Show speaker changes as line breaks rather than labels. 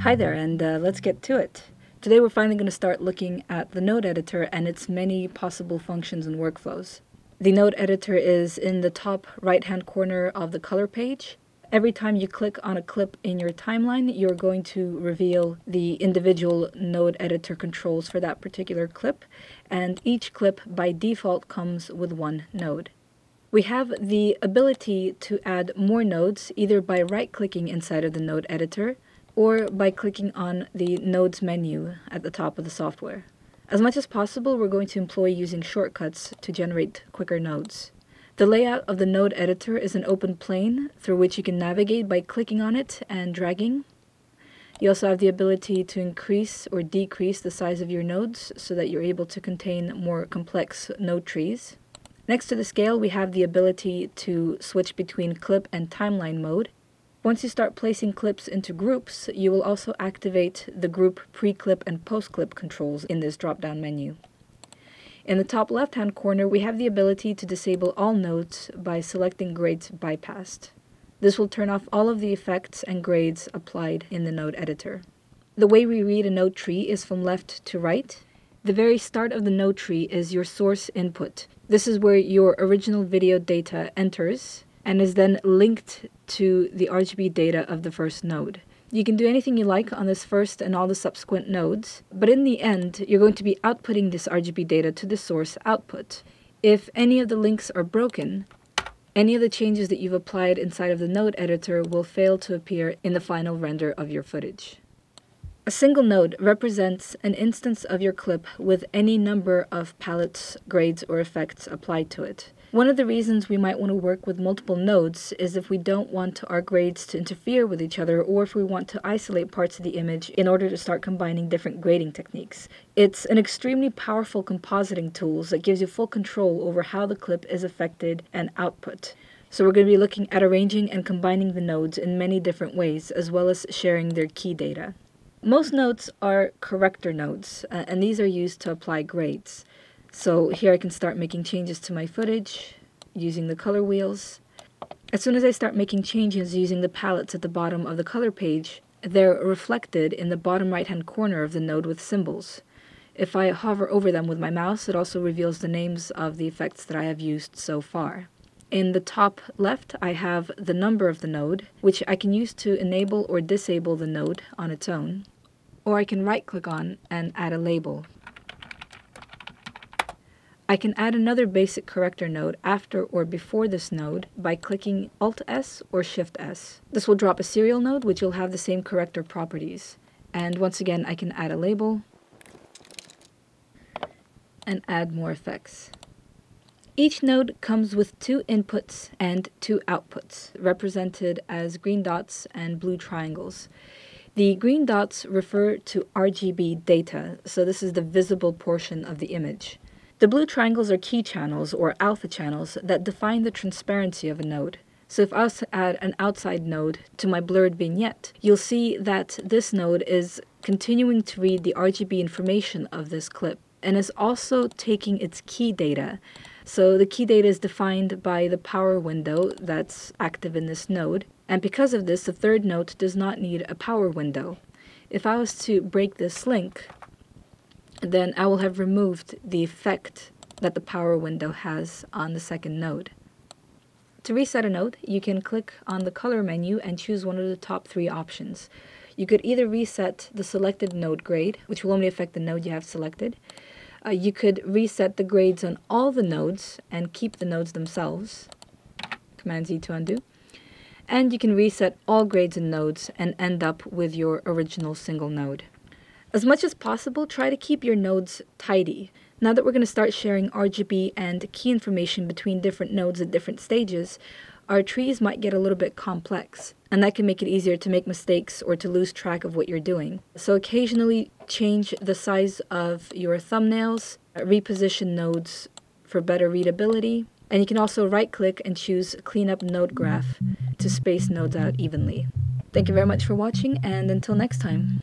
Hi there, and uh, let's get to it. Today we're finally going to start looking at the node editor and its many possible functions and workflows. The node editor is in the top right hand corner of the color page. Every time you click on a clip in your timeline, you're going to reveal the individual node editor controls for that particular clip, and each clip by default comes with one node. We have the ability to add more nodes either by right-clicking inside of the node editor or by clicking on the nodes menu at the top of the software. As much as possible, we're going to employ using shortcuts to generate quicker nodes. The layout of the node editor is an open plane through which you can navigate by clicking on it and dragging. You also have the ability to increase or decrease the size of your nodes so that you're able to contain more complex node trees. Next to the scale, we have the ability to switch between clip and timeline mode. Once you start placing clips into groups, you will also activate the group pre-clip and post-clip controls in this drop-down menu. In the top left-hand corner, we have the ability to disable all nodes by selecting Grades Bypassed. This will turn off all of the effects and grades applied in the node editor. The way we read a node tree is from left to right. The very start of the node tree is your source input. This is where your original video data enters and is then linked to the RGB data of the first node. You can do anything you like on this first and all the subsequent nodes, but in the end, you're going to be outputting this RGB data to the source output. If any of the links are broken, any of the changes that you've applied inside of the node editor will fail to appear in the final render of your footage. A single node represents an instance of your clip with any number of palettes, grades, or effects applied to it. One of the reasons we might want to work with multiple nodes is if we don't want our grades to interfere with each other or if we want to isolate parts of the image in order to start combining different grading techniques. It's an extremely powerful compositing tool that gives you full control over how the clip is affected and output. So we're going to be looking at arranging and combining the nodes in many different ways as well as sharing their key data. Most nodes are corrector nodes, uh, and these are used to apply grades. So here I can start making changes to my footage using the color wheels. As soon as I start making changes using the palettes at the bottom of the color page, they're reflected in the bottom right hand corner of the node with symbols. If I hover over them with my mouse, it also reveals the names of the effects that I have used so far. In the top left, I have the number of the node, which I can use to enable or disable the node on its own. Or I can right click on and add a label I can add another basic corrector node after or before this node by clicking Alt-S or Shift-S. This will drop a serial node which will have the same corrector properties. And once again I can add a label and add more effects. Each node comes with two inputs and two outputs, represented as green dots and blue triangles. The green dots refer to RGB data, so this is the visible portion of the image. The blue triangles are key channels or alpha channels that define the transparency of a node. So if I was to add an outside node to my blurred vignette, you'll see that this node is continuing to read the RGB information of this clip and is also taking its key data. So the key data is defined by the power window that's active in this node. And because of this, the third node does not need a power window. If I was to break this link, then I will have removed the effect that the power window has on the second node. To reset a node, you can click on the color menu and choose one of the top three options. You could either reset the selected node grade, which will only affect the node you have selected. Uh, you could reset the grades on all the nodes and keep the nodes themselves. Command Z to undo. And you can reset all grades and nodes and end up with your original single node. As much as possible, try to keep your nodes tidy. Now that we're going to start sharing RGB and key information between different nodes at different stages, our trees might get a little bit complex, and that can make it easier to make mistakes or to lose track of what you're doing. So occasionally change the size of your thumbnails, reposition nodes for better readability, and you can also right click and choose Clean Up Node Graph to space nodes out evenly. Thank you very much for watching, and until next time.